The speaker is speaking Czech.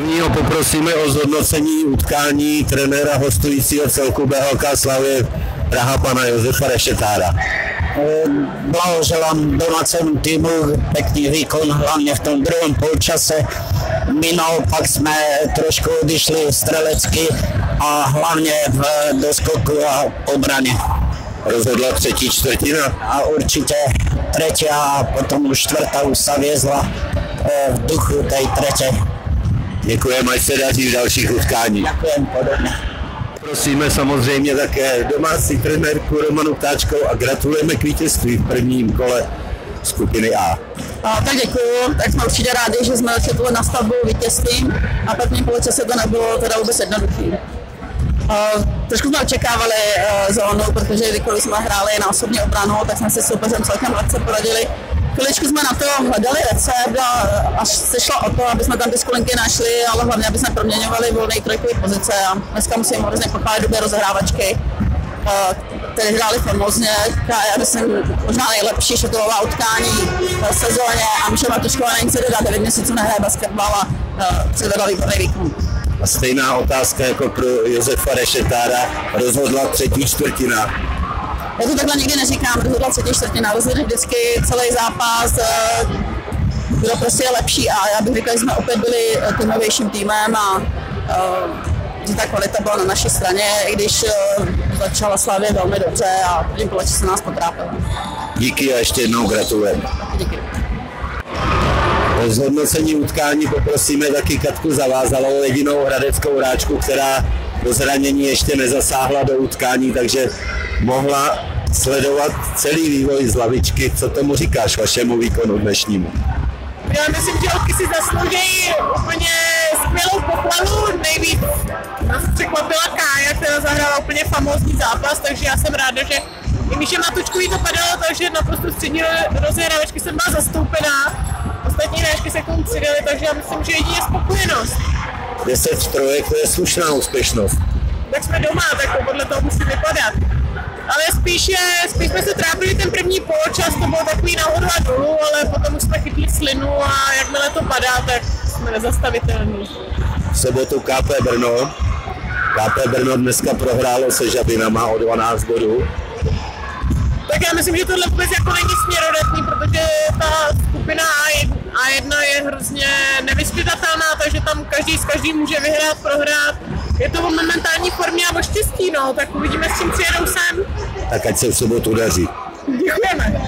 Prvního poprosíme o zhodnocení utkání trenéra hostujícího celku BHK Slavě Praha pana Josefa Rešetára. Blahoželám domácímu týmu, pěkný výkon, hlavně v tom druhém poločase. My naopak jsme trošku odišli střelecky a hlavně v doskoku a obraně. Rozhodla třetí čtvrtina. A určitě třetí a potom už čtvrtá už se vězla eh, v duchu té třetí. Děkujeme, ať se daří v dalších utkání. Děkujem podobně. Prosíme samozřejmě také domácí trenérku Romanu Ptáčkou a gratulujeme k vítězství v prvním kole skupiny A. A, tak děkuju, tak jsme určitě rádi, že jsme četli na stavbu vítězstvím a prvním poločase to nebylo teda vůbec jednoduché. Uh, trošku jsme očekávali uh, zónu, protože kdykoliv jsme hráli násobně obranu, tak jsme si soupeřem celkem lehce poradili. Chviličku jsme na to hledali recept a až se šlo o to, aby jsme tam ty skulinky našli, ale hlavně, aby jsme proměňovali volné trojkové pozice a dneska musím hrozně pochválit době rozehrávačky, uh, které hráli famózně. Já myslím, možná nejlepší šotová utkání v sezóně a Míša Matušková není se dodat 9 měsíců nehraje basketbal a předvedla výborný výkon. A stejná otázka jako pro Josefa Rešetára rozhodla třetí čtvrtina. Já to takhle nikdy neříkám, rozhodla třetí čtvrtina, rozhodne vždycky celý zápas, eh, bylo prostě lepší a já bych řekla, že jsme opět byli eh, týmovějším týmem a eh, že ta kvalita byla na naší straně, i když začala Slavě velmi dobře a první poločí se nás potrápila. Díky a ještě jednou gratulujeme. Díky. O zhodnocení utkání poprosíme taky Katku Zavázalou, jedinou hradeckou hráčku, která do zranění ještě nezasáhla do utkání, takže mohla sledovat celý vývoj z lavičky. Co tomu říkáš vašemu výkonu dnešnímu? Já myslím, že holky si zaslouží úplně skvělou pochvalu. Nejvíc nás překvapila Kája, která zahrála úplně famózní zápas, takže já jsem ráda, že i Míše Matučkový to padalo, takže naprosto střední rozhrávačky jsem byla zastoupená. Ostatní hráčky se k tomu takže já myslím, že jedině spokojenost. 10 trojek, to je slušná úspěšnost. Tak jsme doma, tak to podle toho musí vypadat. Ale spíš, je, spíš jsme se trápili ten první poločas, to bylo takový nahoru a dolů, ale potom už jsme chytli slinu a jakmile to padá, tak jsme nezastavitelní. V sobotu KP Brno. KP Brno dneska prohrálo se Žabinama o 12 bodů. Tak já myslím, že tohle vůbec jako není směrodatný, protože ta skupina jedna je hrozně nevyspytatelná, takže tam každý s každým může vyhrát, prohrát. Je to o momentální formě a o štěstí, no, tak uvidíme, s čím přijedou sem. Tak ať se v sobotu daří. Děkujeme.